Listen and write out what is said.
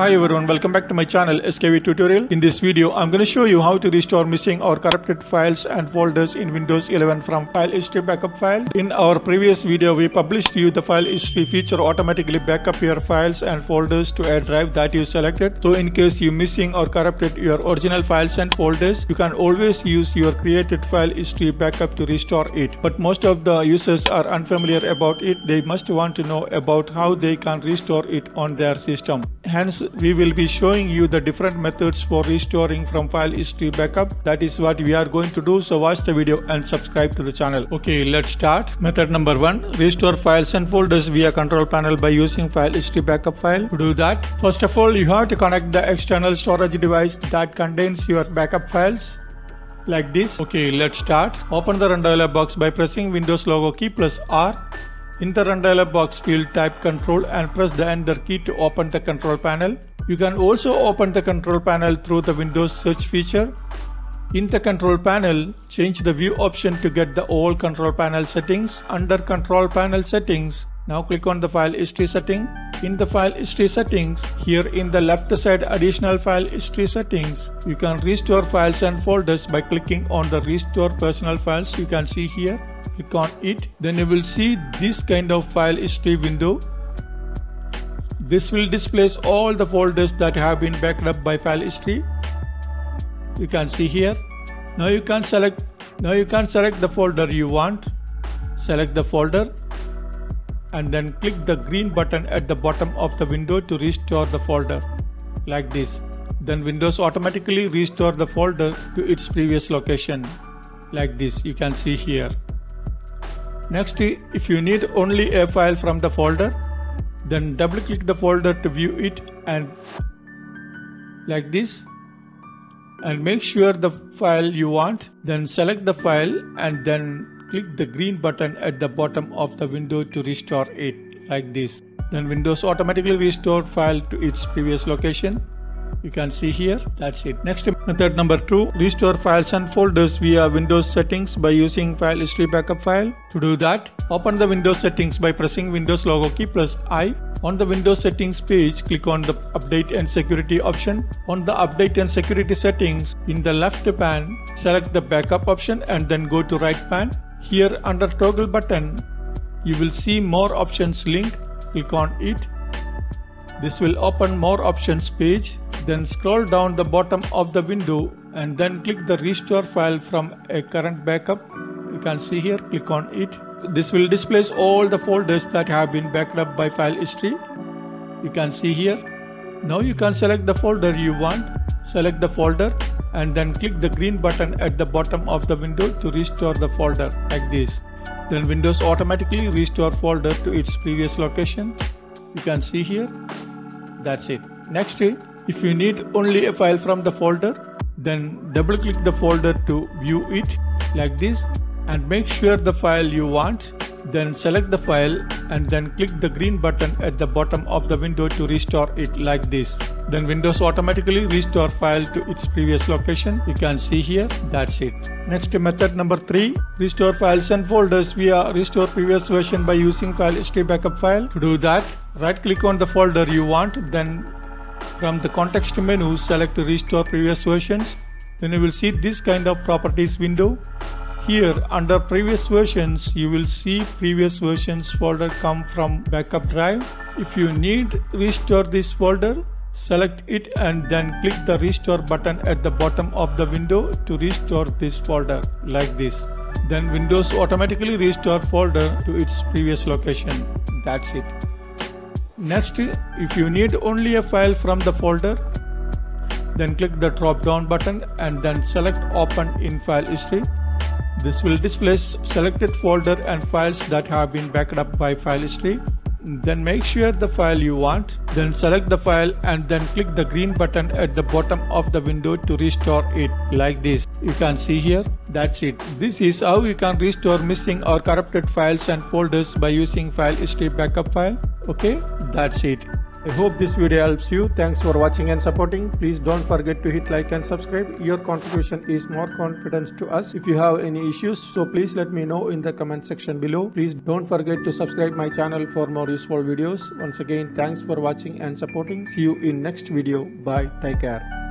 Hi everyone, welcome back to my channel SKV Tutorial. In this video, I'm going to show you how to restore missing or corrupted files and folders in Windows 11 from File History Backup file. In our previous video, we published you the File History feature automatically backup your files and folders to a drive that you selected. So in case you missing or corrupted your original files and folders, you can always use your created file history backup to restore it. But most of the users are unfamiliar about it. They must want to know about how they can restore it on their system. Hence, we will be showing you the different methods for restoring from file history backup. That is what we are going to do. So watch the video and subscribe to the channel. Okay, let's start. Method number one, restore files and folders via control panel by using file history backup file. To do that, first of all, you have to connect the external storage device that contains your backup files like this. Okay, let's start. Open the run dialog box by pressing Windows logo key plus R. In the run dialog box field type control and press the enter key to open the control panel. You can also open the control panel through the Windows search feature. In the control panel, change the view option to get the old control panel settings. Under control panel settings, now click on the file history setting. In the file history settings, here in the left side additional file history settings, you can restore files and folders by clicking on the restore personal files you can see here. Click on it, then you will see this kind of file history window. This will displace all the folders that have been backed up by file history. You can see here. Now you can select now you can select the folder you want. Select the folder and then click the green button at the bottom of the window to restore the folder like this. Then Windows automatically restore the folder to its previous location like this you can see here. Next if you need only a file from the folder then double click the folder to view it and like this. And make sure the file you want then select the file and then click the green button at the bottom of the window to restore it like this. Then windows automatically restore file to its previous location you can see here. That's it. Next method number two restore files and folders via windows settings by using file history backup file. To do that open the windows settings by pressing windows logo key plus i. On the windows settings page click on the update and security option. On the update and security settings in the left pan select the backup option and then go to right pan. Here under toggle button you will see more options link. Click on it. This will open more options page then scroll down the bottom of the window and then click the restore file from a current backup. You can see here, click on it. This will display all the folders that have been backed up by file history. You can see here. Now you can select the folder you want. Select the folder and then click the green button at the bottom of the window to restore the folder like this. Then Windows automatically restore folder to its previous location. You can see here. That's it. Next if you need only a file from the folder, then double click the folder to view it like this and make sure the file you want. Then select the file and then click the green button at the bottom of the window to restore it like this. Then Windows automatically restore file to its previous location. You can see here, that's it. Next method number 3, restore files and folders via restore previous version by using file history backup file. To do that, right click on the folder you want, then from the context menu, select Restore Previous Versions. Then you will see this kind of properties window. Here under previous versions, you will see previous versions folder come from backup drive. If you need restore this folder, select it and then click the restore button at the bottom of the window to restore this folder like this. Then Windows automatically restore folder to its previous location. That's it. Next, if you need only a file from the folder, then click the drop down button and then select open in file history. This will display selected folder and files that have been backed up by file history. Then make sure the file you want, then select the file and then click the green button at the bottom of the window to restore it like this. You can see here, that's it. This is how you can restore missing or corrupted files and folders by using file history backup file. Okay, that's it. I hope this video helps you. Thanks for watching and supporting. Please don't forget to hit like and subscribe. Your contribution is more confidence to us. If you have any issues, so please let me know in the comment section below. Please don't forget to subscribe my channel for more useful videos. Once again, thanks for watching and supporting. See you in next video. Bye. Take care.